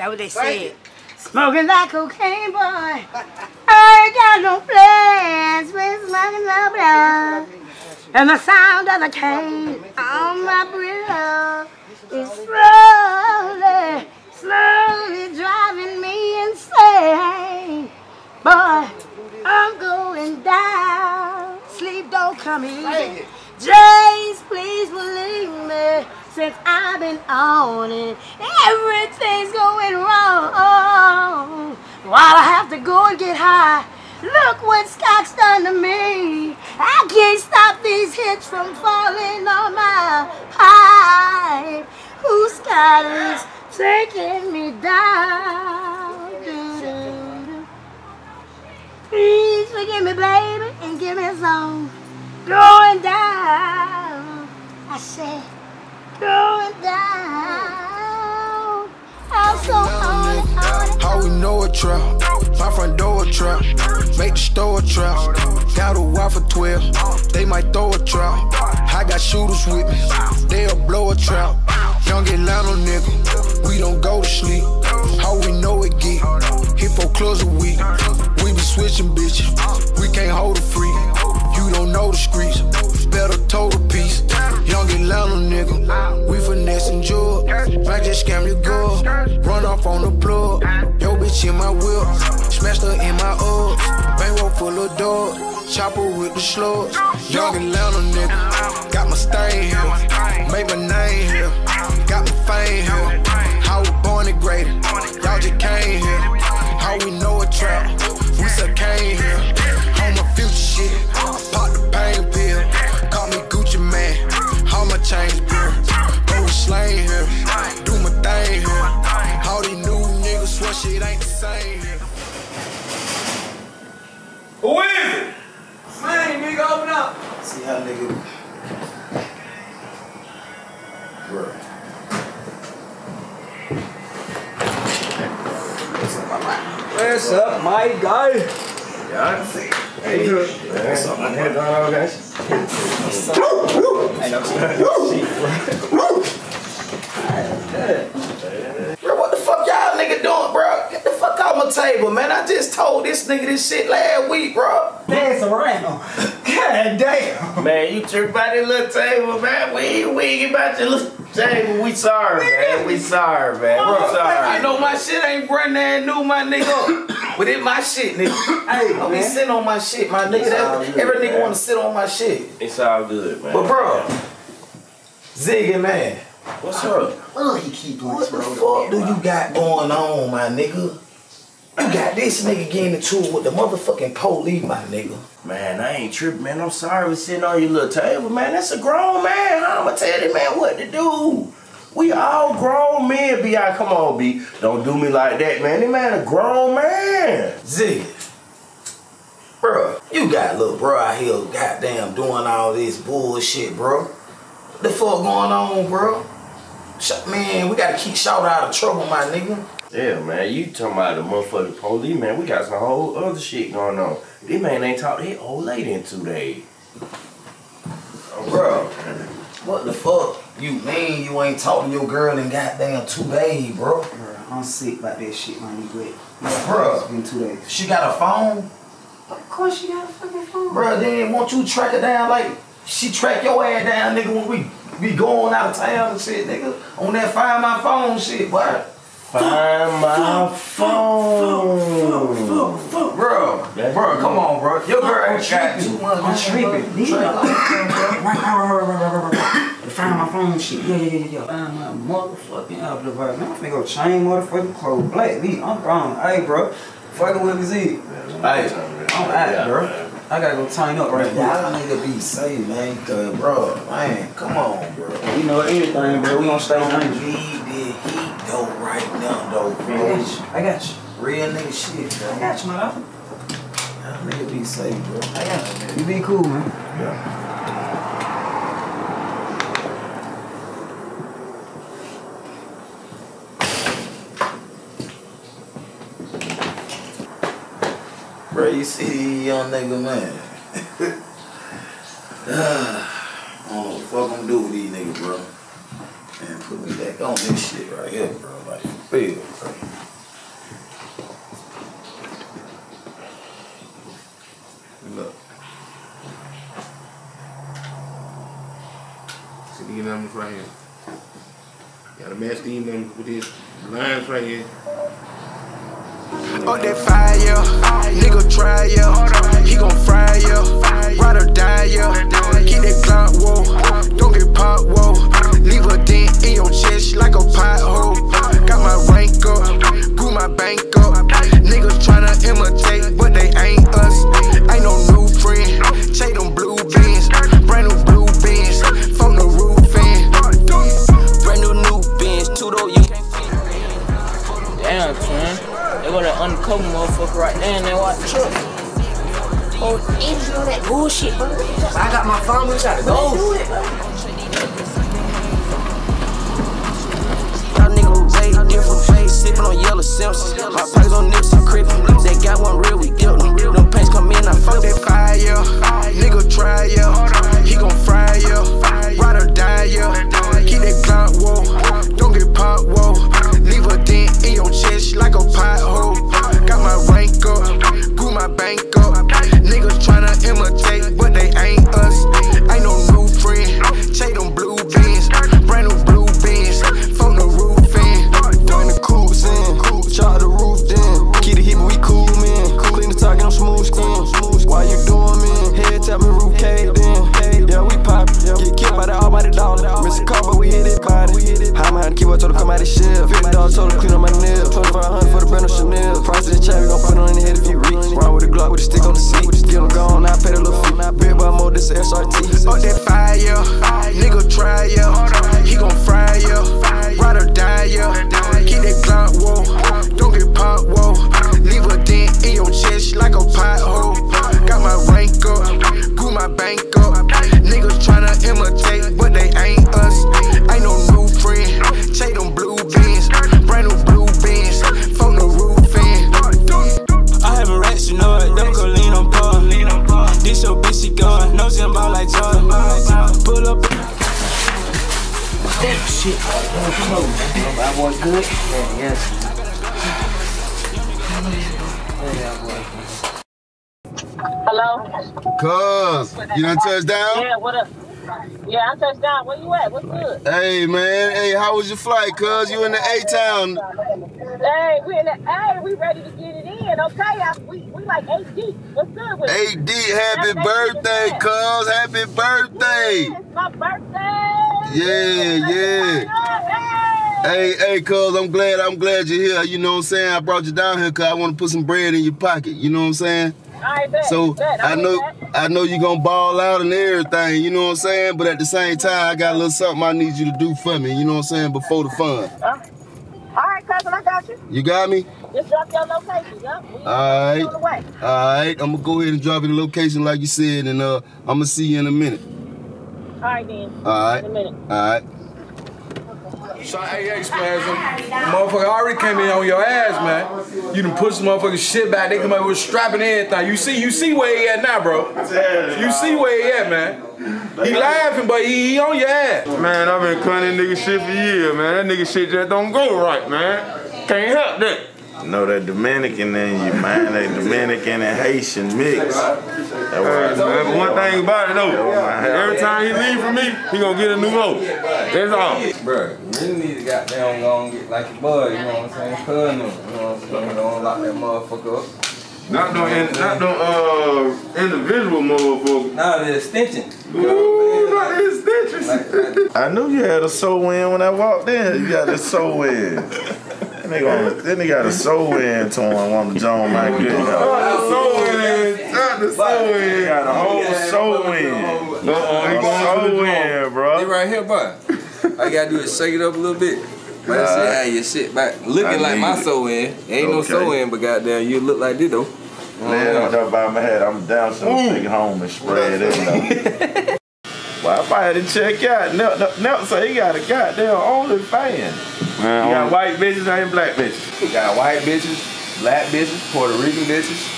That's what they said. Smoking like cocaine, boy. I ain't got no plans. Been smoking no blood. And the sound of the cane on my grill is slowly, slowly driving me insane. Boy, I'm going down. Sleep don't come easy. James, please believe me. Since I've been on it, everything's going wrong. While I have to go and get high, look what Scott's done to me. I can't stop these hits from falling on my pipe. Who Scott is taking me down. Doo-doo-doo. Please forgive me, baby, and give me some going down. I said, going down. I'm so on it. How we know a trap? My front door a trap. Make the store a trap. Got a wife for 12. They might throw a trap. I got shooters with me. They'll blow a trap. Young Atlanta nigga. We don't go to sleep. How we know it get? Hit for clubs a week. We be switching bitches. We can't hold a freak. You don't know the streets. Better total piece. Young Atlanta nigga. We finessing jewel. Might just scam your girl. Run off on the plug. Yo bitch in my whip. Smashed her in my ups. Bankroll full of dogs. Chopper with the slugs. Young Atlanta nigga. Got my stain here. Made my name here. Got my fame here. How we born and graded. Y'all just came here. How we know a trap. We still came here. On my future shit. I pop the pain pill. Call me Gucci Mane. How my chains bill. Go with here. Do my thing here. All these new niggas swear shit ain't the same here. Who is it? Man, nigga, open up. See how nigga. Bro. What's up, my guy? Ja, Hey, what's up, man? Hey, dan guys. Bro, what the fuck y'all nigga doing, bro? Get the fuck off my table, man. I just told this nigga this shit last week, bro. Dance around. God damn. Man, you tripped by that little table, man. We ain't wiggy about your little table. We sorry, man. We sorry, man. We I sorry. know my shit ain't brand new, my nigga. But it my shit, nigga. Hey, I be man. sitting on my shit, my nigga. That, good, every nigga man. wanna sit on my shit. It's all good, man. But bro, Ziggy man, what's up? Oh, he keep doing what the fuck do you got going on, my nigga? You got this nigga getting into it with the motherfucking police, my nigga. Man, I ain't tripping, man. I'm sorry for sitting on your little table, man. That's a grown man. I'ma tell that man what to do? We all grown men, B.I. Come on, B. Don't do me like that, man. This man a grown man. Ziggy. Bruh, you got little bro out here goddamn doing all this bullshit, bro. What the fuck going on, bro? Man, we gotta keep Shout out of trouble, my nigga. Yeah, man, you talking about the motherfucking police, man. We got some whole other shit going on. This man ain't talked to his old lady in two days. Bro, what the fuck you mean you ain't talking to your girl in goddamn two days, bro? Bro, I'm sick about that shit, man. You great. Bruh. It's been two days. She got a phone? Of course she got a fucking phone. Bro, then won't you track her down like she track your ass down, nigga, when we be going out of town and shit, nigga? On that find my phone shit, boy. Find my phone. Bro, bro, come on, bro. Your girl ain't got tripping. too much. I'm tripping. These Tripping. right, right, right, right, right, right, right. Find my phone shit. Yeah, yeah, yeah, yeah. Find my motherfucking out the Man, I'm finna go change motherfucking clothes. Black me, I'm wrong. Hey, bro. Fucking with me, Z. Hey, I'm out, bro. I gotta go tighten up right now. y'all nigga be safe, man. Cause, bro, man, come on, bro. You know anything, bro. We gonna stay need the heat though right now, though, I got you. I got you. Real nigga shit, I got you, man. Y'all nigga be safe, bro. I got you. You be cool, man. Bro, you see young nigga, man. I don't know what the fuck I'm do with these niggas, bro. And put me back on this shit right here, bro. Like, for real, bro. Look. See these numbers right here. Gotta match these numbers with these lines right here. Oh, that fire try ya. They got that undercover motherfucker right there and they watch the truck. Oh, niggas know that bullshit, bro. I got my phone, we try to go. Y'all nigga way different face, sippin' on yellow Simpsons. My pockets on nips and crib. They got one real, we guilt them. Them paints come in, I fuck that fire. Nigga try ya, he gon' fry ya. Ride or die ya. Keep that Glock, whoa. Don't get pop, whoa. Leave a dent in your chest like a pothole. Got my rank up, grew my bank up. Niggas tryna imitate, but they ain't us. Ain't no new friend. Take them blue beans, you done touched down? Yeah, what up? Yeah, I touched down. Where you at? What's good? Hey man, hey, how was your flight, cuz? You in the A-Town. Hey, we in the A. we ready to get it in, okay? I, we, we like eight deep. What's good with it? AD, happy birthday, cuz. Happy birthday. It's my birthday. Yeah, yeah. Hey, hey, cuz, I'm glad, I'm glad you're here. You know what I'm saying? I brought you down here cuz I want to put some bread in your pocket. You know what I'm saying? I bet. So bet. I know I know you gonna ball out and everything, you know what I'm saying? But at the same time, I got a little something I need you to do for me, you know what I'm saying, before the fun. Uh, all right, cousin, I got you. You got me? Just drop your location, Alright. on the way. Alright, I'm gonna go ahead and drop you the location like you said, and uh I'm gonna see you in a minute. All right, then. Alright. In a minute. Alright. Shot AA spasm. Motherfucker already came in on your ass, man. You done push the motherfucking shit back. They come out with strapping everything. You see, you see where he at now, bro. You see where he at, man. He laughing, but he, he on your ass. Man, I've been cutting nigga shit for years, man. That nigga shit just don't go right, man. Can't help that. Know that Dominican in you, man. That Dominican and Haitian mix. That's why- Man, one thing about it though, every time he leave from me, he gonna get a new hoe. That's all. Bruh, you need to goddamn go and get like a bud, you know what I'm saying? Cuz no, you know what I'm saying? Don't lock that motherfucker up. Not no, in, not no uh, individual motherfucker. Nah, the extension. Ooh, not the extensions. I knew you had a soul in when I walked in. You got a soul in. Then they, gonna, got a soul in to him on the John Mike Good. Not the soul in, not the soul in. Got a whole soul in. Uh-oh, he going soul to the in, bro. They right here, bud. All you gotta do is shake it up a little bit. But I see how your shit back looking I like my it. soul in. Ain't no soul in, but goddamn, you look like this though. Man, I'm up by my head. I'm down some take it home and spray it in though. well, if I had to check out, Nelson Nel, say he got a goddamn only fan. Man, You got um, white bitches and black bitches. You got white bitches, black bitches, Puerto Rican bitches.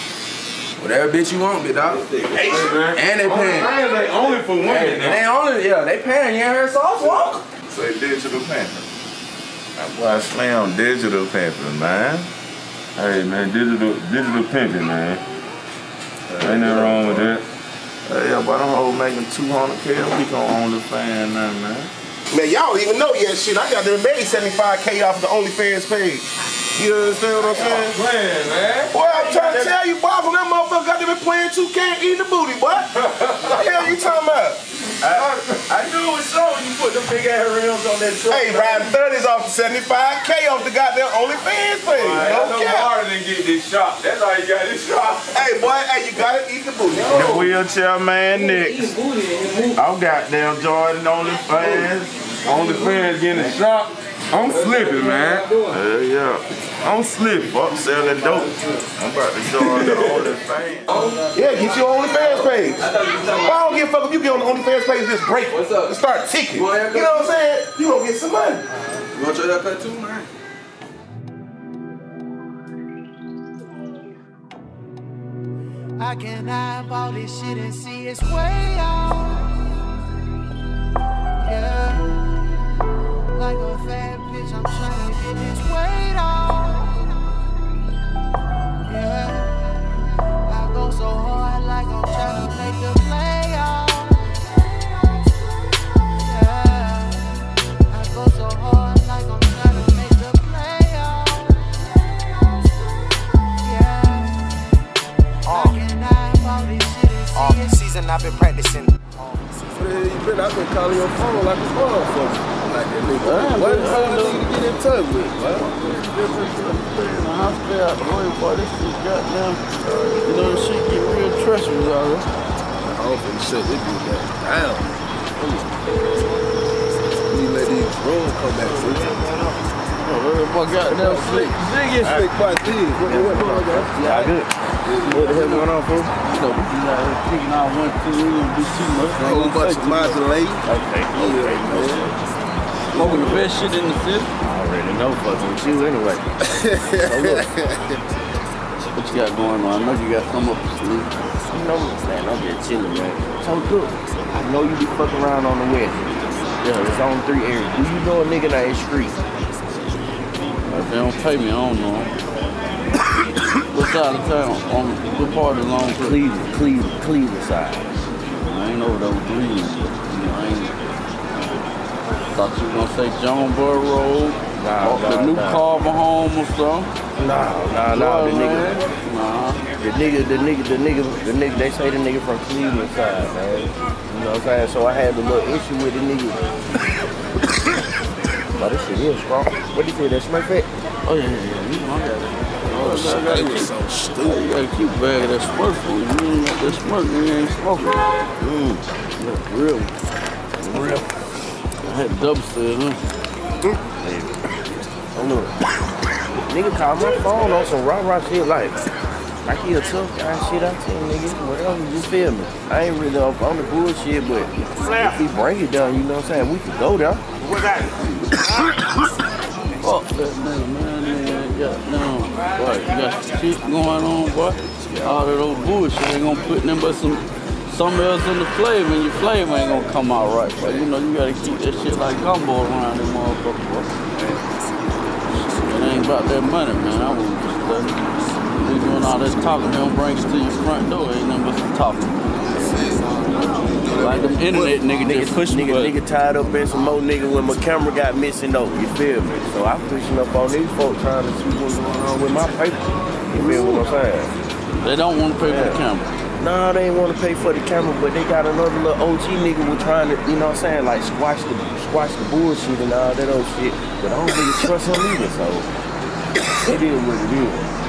Whatever bitch you want, bitch dog. And they paying. Only, they only for women Hey, now. they only, yeah, they paying. You ain't heard sauce walk? Say digital pimping. That's why I slam digital pimping, man. Hey man, digital digital pimping, man. Ain't nothing wrong with that. Hey, yeah, but I'm hoes making 200k a week on OnlyFans now, man. Man, y'all don't even know yet shit. I got them made 75K off the OnlyFans page. You understand what I'm saying? Playing, man. Boy, I'm trying to tell you, boy, from that motherfucker got to be playing 2K and eating the booty, boy. what the hell you talking about? I, I knew it was so when you put the big ass rims on that truck. Hey, riding 30s off the 75K off the goddamn OnlyFans page. Right, no that's no cap. harder than get this shot. That's how you got this shot. Hey, boy, hey, you gotta eat the booty. The wheelchair man next. I'm goddamn Jordan OnlyFans. OnlyFans getting a shot. I'm slipping, man. Hell yeah. I'm slipping. Fuck selling dope. I'm about to join the OnlyFans. Yeah, get your OnlyFans page. I don't give a fuck if you get on the OnlyFans page this break and start ticking. You know what I'm saying? You gonna get some money. You want your haircut too, man? I can eyeball this shit and see it's way out. Like a fat bitch, I'm trying to get this weight off. Yeah. I go so hard like I'm trying to make the play off. Yeah. I go so hard like I'm trying to make the play off. Ah. Yeah. I can eyeball this shit and see ah. Off it's season, I've been practicing. Where the hell you been? I've been calling your phone here. I finna shut this dude down. Damn. You let these drones come back, see? Oh, boy, goddamn slick. Nigga, slick part this. What the hell going on? Yeah, good. What the hell going on, fool? You know, we just out here kicking out one, two, we don't do too much. A whole bunch of modulate. Okay, okay, man. Smoking the best shit in the city. I already know fucking with you anyway. so look, what you got going on? I know you got some up your sleeve. You know, man, I'm just chilling, man. So good. I know you be fucking around on the west. Yeah, it's on three areas. Do you know a nigga named Street? If they don't pay me, I don't know. what side of town? On what part of Long Cleveland, Cleveland, Cleveland side. I ain't over there with Cleveland. You know, I ain't. Thought you was gonna say Jonesboro Road, Nah, or the nah, new nah. Carver home or something. Nah, nah, nah, the nigga. Nah. The nigga, the nigga, the nigga, the nigga, they say the nigga from Cleveland side, man. You know what I'm saying? So I had a little issue with the nigga. but this shit is strong. What do you say, that smoke fat? Oh yeah, yeah, yeah. You know, I got it. Oh, shit, gotta was so stupid. You gotta keep a bag of that smirk for you. Ain't got that smirk, you ain't smoking. Mm. That's real. Real. I had double stairs, huh? Oh look, nigga called my phone on some rah rah shit like, like he a tough guy shit. I tell nigga, whatever you feel me. I ain't really up on the bullshit, but if he bring it down, you know what I'm saying? We could go there. What that? Fuck that nigga, man. Nigga, goddamn. Boy, you got shit going on, boy. All of those bullshit ain't gonna put nothing but some something else in the flavor, and your flavor ain't gonna come out right. But you know, you gotta keep that shit like gumbo around them motherfucker, boy. It ain't about that money, man. I wouldn't just let We doing all this talking, they don't bring it to your front door. Ain't nothing but some talking. Like them internet nigga, nigga, push nigga, nigga tied up in some more nigga when my camera got missing though. You feel me? So I'm pushing up on these folks trying to see what's going on with my paper. You feel what I'm saying? They don't want to pay for the camera. Nah, they ain't want to pay for the camera, but they got another little OG nigga who trying to, you know what I'm saying, like squash the squash the bullshit and all that old shit. But I don't really trust him either, so it is what it is.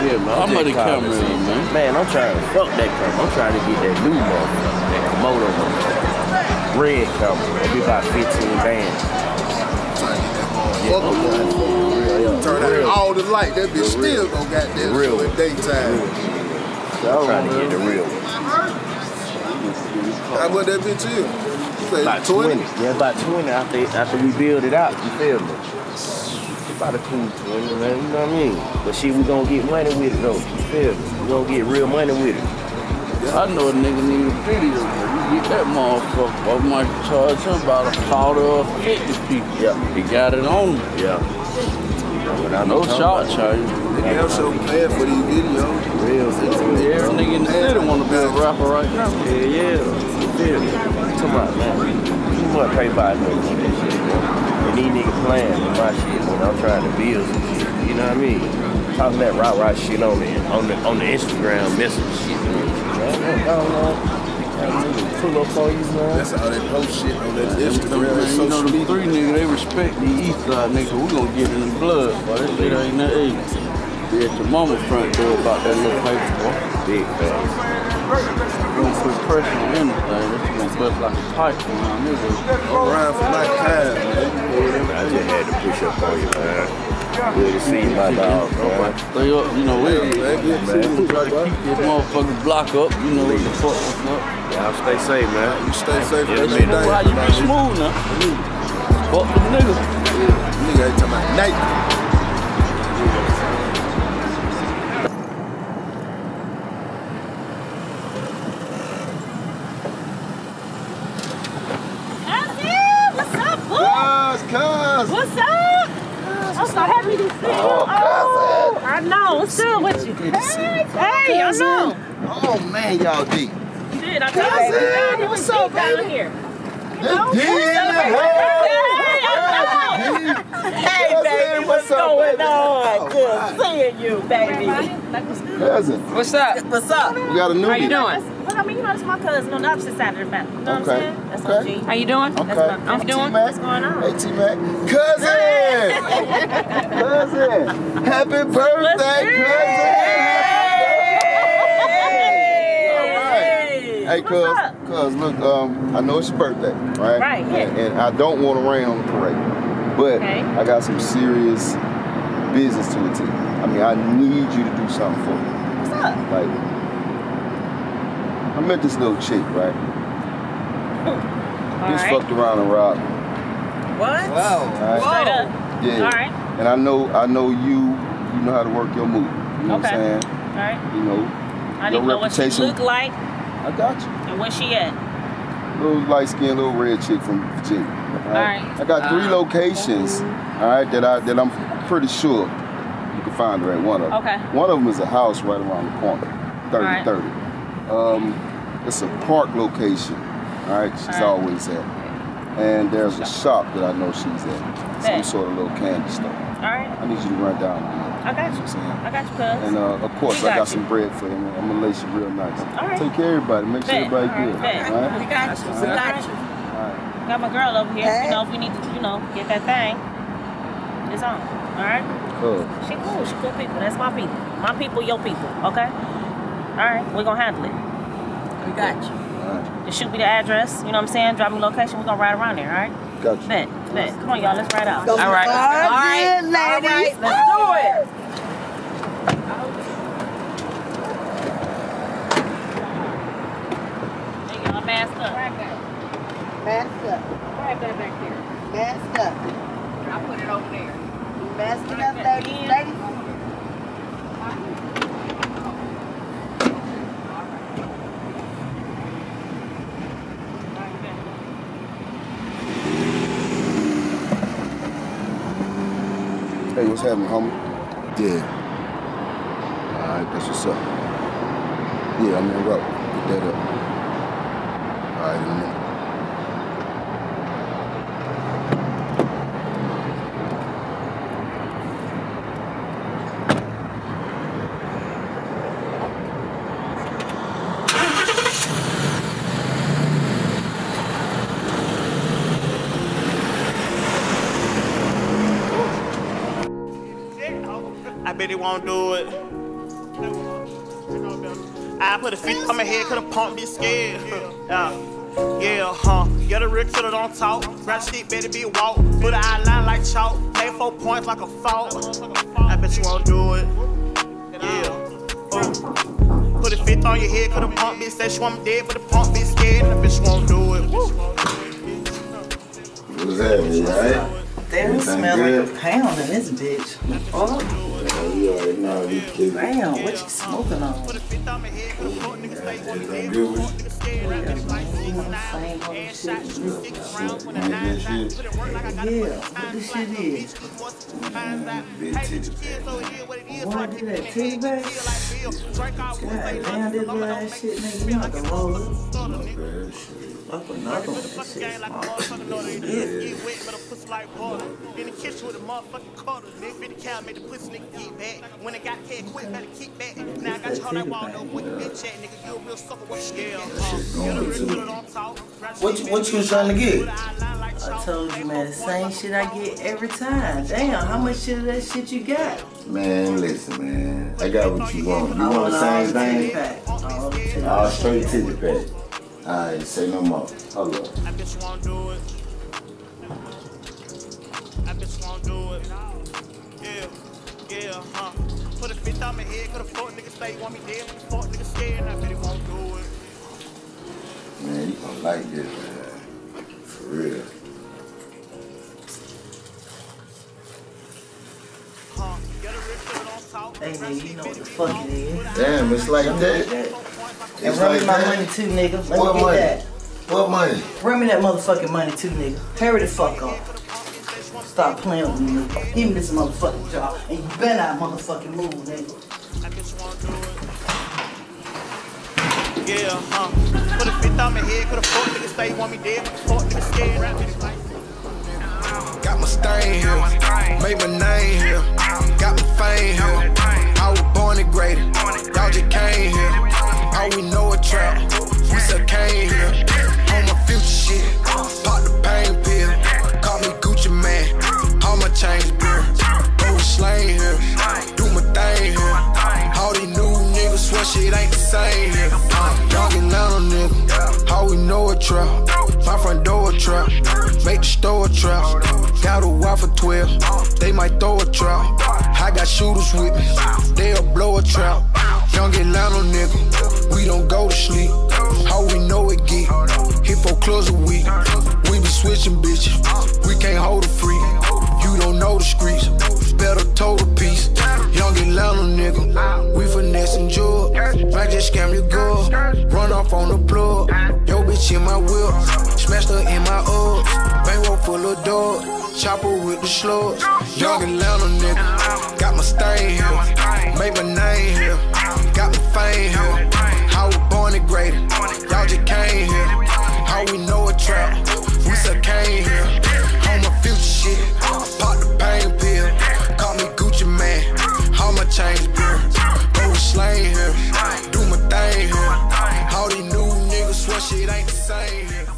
Yeah, man. I'm much just the calling camera to see. is, man? Man, I'm trying to fuck that camera. I'm trying to get that new motherfucker, that Komodo motherfucker. Red camera. It'll be about 15 bands. Fuck with that. Turn out all the light, that bitch still gonna goddamn Real in daytime. I'm trying to get the real one. How much that bitch is? You say About 20. Yeah, about 20 after, after we build it out. You feel me? About a cool 20, man. You know what I mean? But shit, we gonna get money with it, though. You feel me? We gonna get real money with it. I know a nigga need a video. You get that motherfucker. I might charge him about a powder of 50 people. Yeah. He got it on him. Yeah. No shot charge. Nigga, I'm so bad for these videos. Real Every nigga in the city wanna be a rapper right now. Yeah, yeah. You feel me? Come on, man. much paper I know on this shit, bro. And these niggas playing with my shit when I'm trying to build some shit. You know what I mean? Talking that right right shit on the on the on the Instagram message shit. Man. I don't know. Pull up on you, man. That's how they post shit on that Man, Instagram and you know social them three niggas, they respect the east side nigga. We gonna get in the blood, boy. That shit ain't nothing. Be at your mama front door about that little paper, boy. Big facts. Gonna put pressure on anything, shit gonna bust like a pipe around nigga. Around for my time, man. I just had to push up on you, man. Good to see my dog, man. Stay up, you know, we see you, try to keep this motherfucking block up, you know, what the fuck what's up. Y'all stay safe, man. You stay safe Yeah, every You know why you be smooth now. Fuck them niggas. Nigga ain't talking about night. What's good with you? Hey, hey, I know. Oh man, y'all deep. Shit, I told you. we down here. What's We up, deep down baby? here. Yeah, Hey, baby, what's going on? Good seeing you, baby. Cousin, What's up? What's up? we got a new How you doing? Well, I mean, you know, it's my cousin on the opposite side of the family. You know what Okay, I'm saying? That's okay. OG. How you doing? Okay. That's what I'm doing. T-Mac. What's going on? Hey, T-Mac. Cousin! cousin! Happy birthday, cousin! Hey, cuz, What's cuz, look, um, I know it's your birthday, right? Right, yeah. And, and I don't want to rain on the parade, but Okay. I got some serious business to attend. I mean, I need you to do something for me. What's up? Like, I met this little chick, right? All Just right. fucked around and robbed me. What? Wow. Straight up. Yeah. All right. And I know, I know you. You know how to work your move. You know what Okay. I'm saying? All right. You know, I need your to know what she reputation. look like I got you. and where she at. Little light skinned, little red chick from Virginia. All right. I got three Uh, locations. All right, that I that I'm pretty sure you can find her at one of them. Okay. One of them is a house right around the corner, 30 All right. 30. Um, it's a park location. All right, she's All right. always at. And there's a shop that I know she's at. Some Bet. sort of little candy store. All right. I need you to run down there. I got you. You know I'm saying? I got you, cuz. And uh, of course, We I got got you. some bread for you. man. I'm gonna lace you real nice. All right. Take care of everybody. Make sure Bet. everybody good. right. Bet. All right? We got you. We All right. got you. All right. Got my girl over here. You know, if we need to, you know, get that thing, it's on. All right. Cool. She cool. She cool people. That's my people. My people, your people. Okay. All right. We're gonna handle it. We got you. All right. Just shoot me the address. You know what I'm saying? Drop me location. We're gonna ride around there. All right. Got you. Bet. Bet. Come on, y'all. Let's ride out. All right. All right. All right. Let's do it. Hey, y'all, mask up. Mask up. Right back back there. Mask up. I'll put it over there. Mask it up, ladies. Ladies. Hey, what's happening, homie? Yeah. All right, that's what's up. Yeah, I'm in route. Get that up. All right, won't do it. I put a feet on my head, cause the pump be scared. Yeah. Yeah, huh? Yeah, the real killer don't talk. Rap stick, better be walk. Put an outline like chalk. Pay four points like a fault. I bet you won't do it. Yeah. Ooh. Put a fifth on your head, cause the pump bitch said she want me dead, but the pump be scared. I bet you won't do it. Woo. What's happening, right? Damn, it Everything smell good? like a pound in this bitch. Oh. Yeah, you already know. no, you kidding. Damn, what you smoking on? Yeah, what this shit is? What did that titty bag? God damn, this little ass shit, nigga, you have to roll it. Up another one, that shit In the kitchen with a motherfucking cutter, nigga. 50 cal made the pussy nigga get back. When I got head quick, better kick back. Now I got you on that wall, know what you bitch at, nigga. You a real sucker, what you yeah, What you, what you was trying to get? I told you, man, the same shit I get every time. Damn, how much shit of that shit you got? Man, listen, man. I got what you want. You want the same thing? All straight titty pack. Alright, say no more. Hold up. I bitch won't do it. I bitch won't do it. Yeah, yeah. Put a fifth on my head, cause the fuck niggas say want me dead, but the fuck niggas scared, and I bet he won't do it. Man, you gonna like this, man. For real. Hey, nigga, you know what the fuck it is. Damn, it's like that. And It's run me like my that? money too, nigga. Let What me get money? that. What money? Run me that motherfucking money too, nigga. Hurry the fuck up. Stop playing with me, nigga. Give me this motherfucking job. And you better not motherfucking move, nigga. I just wanna do it. Yeah, huh. Put a fifth on my head, cause the fuck niggas say want me dead, but the fuck niggas scared, and I bet he like Got my stain here, made my name shooters with me, they'll blow a trap. Young Atlanta nigga, we don't go to sleep. How we know it get, hit for clubs a week. We be switching bitches, we can't hold a freak. You don't know the streets, better total piece. Young Atlanta nigga, we finessing jewel. I just scam your girl, run off on the in my whip. Smashed her in my Uggs. Bankroll full of dogs. Chopper with the slugs. Young Atlanta nigga. Got my stain here. Made my name here. Got my fame here. I was born and greater. Y'all just came here. How we know a trap. We still came here. All my future shit. I popped the pain pill. Call me Gucci Mane. How my chains beer. Bro, slain here. Do my thing here. How these shit ain't the same.